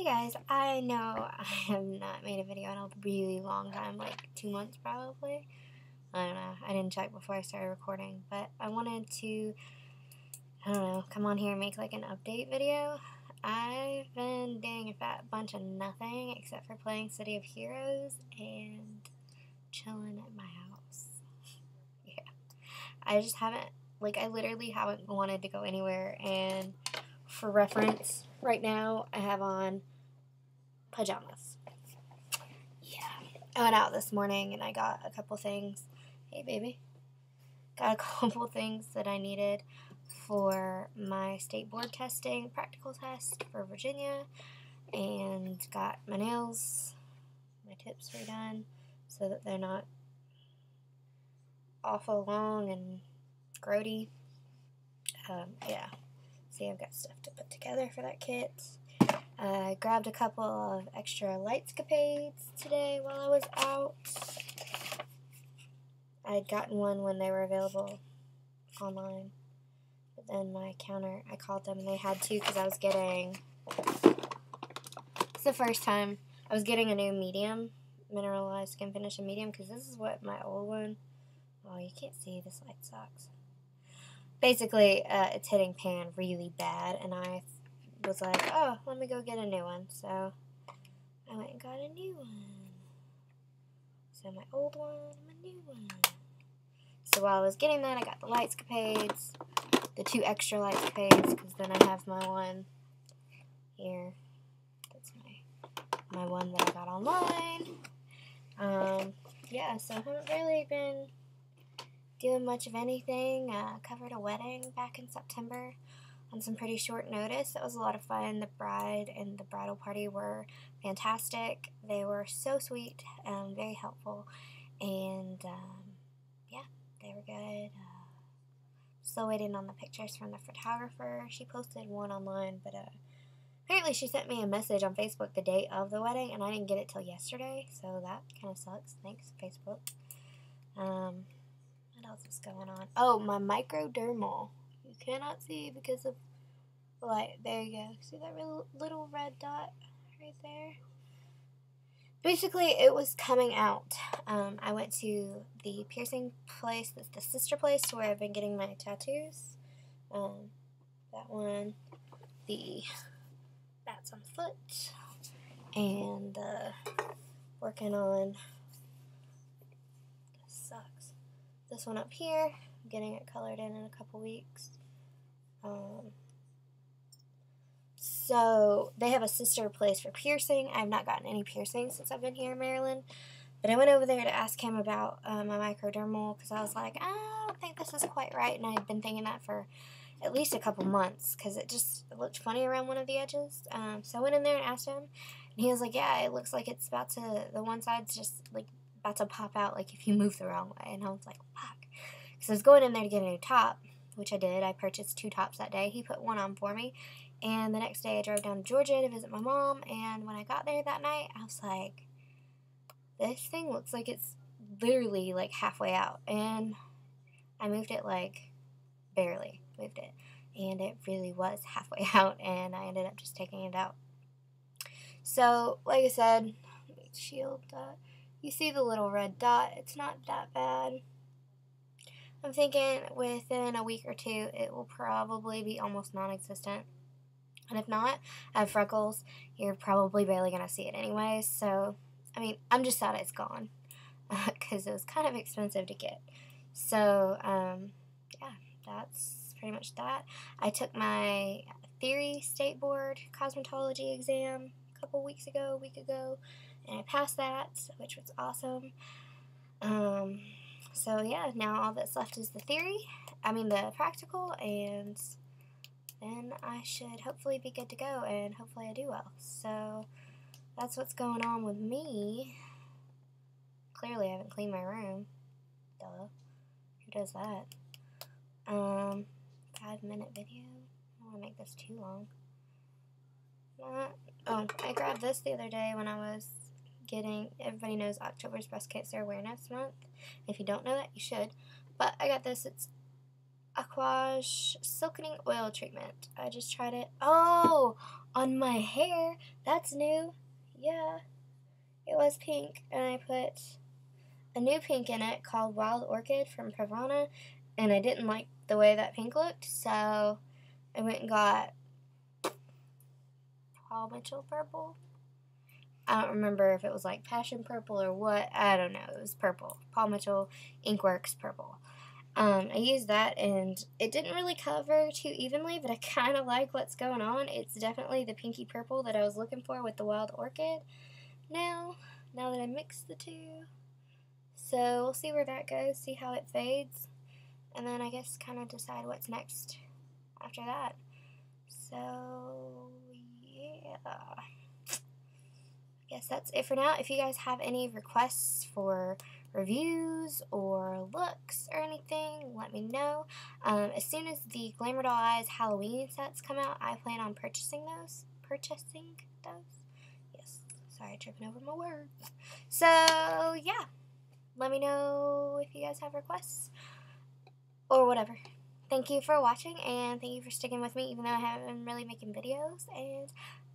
Hey guys, I know I have not made a video in a really long time, like two months probably. I don't know. I didn't check before I started recording, but I wanted to, I don't know, come on here and make like an update video. I've been doing a fat bunch of nothing except for playing City of Heroes and chilling at my house. yeah. I just haven't, like, I literally haven't wanted to go anywhere, and for reference, right now I have on pajamas. Yeah. I went out this morning and I got a couple things. Hey, baby. Got a couple things that I needed for my state board testing practical test for Virginia and got my nails, my tips redone so that they're not awful long and grody. Um, yeah. See, I've got stuff to put together for that kit. I grabbed a couple of extra light Lightscapades today while I was out. I had gotten one when they were available online. But then my counter, I called them and they had two because I was getting. It's the first time I was getting a new medium, mineralized skin finish and medium because this is what my old one. Oh, you can't see this light sucks. Basically, uh, it's hitting pan really bad, and I was like, oh, let me go get a new one. So I went and got a new one. So my old one, my new one. So while I was getting that, I got the Lightscapades, the two extra Lightscapades, because then I have my one here. That's my my one that I got online. Um, yeah, so I haven't really been doing much of anything. Uh, covered a wedding back in September on some pretty short notice. It was a lot of fun. The bride and the bridal party were fantastic. They were so sweet, and very helpful, and um, yeah, they were good. Uh, still waiting on the pictures from the photographer. She posted one online, but uh, apparently she sent me a message on Facebook the day of the wedding, and I didn't get it till yesterday, so that kind of sucks. Thanks, Facebook. Um, what else is going on? Oh, my microdermal. Cannot see because of light. There you go. See that little red dot right there? basically it was coming out. Um, I went to the piercing place, that's the sister place where I've been getting my tattoos. Um, that one, the bats on foot, and uh, working on. This sucks. This one up here, I'm getting it colored in in a couple weeks. Um, so they have a sister place for piercing. I've not gotten any piercings since I've been here in Maryland. But I went over there to ask him about uh, my microdermal because I was like, I don't think this is quite right. And I had been thinking that for at least a couple months because it just looked funny around one of the edges. Um, so I went in there and asked him. And he was like, Yeah, it looks like it's about to, the one side's just like about to pop out like if you move the wrong way. And I was like, Fuck. Because I was going in there to get a new top, which I did. I purchased two tops that day. He put one on for me. And the next day I drove down to Georgia to visit my mom. And when I got there that night, I was like, this thing looks like it's literally like halfway out. And I moved it like barely moved it. And it really was halfway out. And I ended up just taking it out. So, like I said, shield. You see the little red dot, it's not that bad. I'm thinking within a week or two, it will probably be almost non existent. And if not, I have freckles. You're probably barely going to see it anyway. So, I mean, I'm just sad it's gone because it was kind of expensive to get. So, um, yeah, that's pretty much that. I took my theory state board cosmetology exam a couple weeks ago, a week ago, and I passed that, which was awesome. Um, so yeah, now all that's left is the theory. I mean the practical, and then I should hopefully be good to go and hopefully I do well. So that's what's going on with me. Clearly I haven't cleaned my room. Duh. Who does that? Um, five minute video. I don't want to make this too long. Not, oh, I grabbed this the other day when I was getting, everybody knows October's Breast Cancer Awareness Month. If you don't know that, you should. But I got this, it's Aquage Silkening Oil Treatment. I just tried it. Oh, on my hair. That's new. Yeah, it was pink. And I put a new pink in it called Wild Orchid from Pravana. And I didn't like the way that pink looked. So I went and got Paul Mitchell Purple. I don't remember if it was like passion purple or what. I don't know. It was purple. Paul Mitchell Inkworks purple. Um, I used that and it didn't really cover too evenly, but I kind of like what's going on. It's definitely the pinky purple that I was looking for with the wild orchid now, now that I mixed the two. So we'll see where that goes, see how it fades, and then I guess kind of decide what's next after that. So, yeah guess that's it for now. If you guys have any requests for reviews or looks or anything, let me know. Um, as soon as the Glamour Doll Eyes Halloween sets come out, I plan on purchasing those. Purchasing those? Yes. Sorry, tripping over my words. So, yeah. Let me know if you guys have requests or whatever. Thank you for watching and thank you for sticking with me even though I haven't been really making videos. And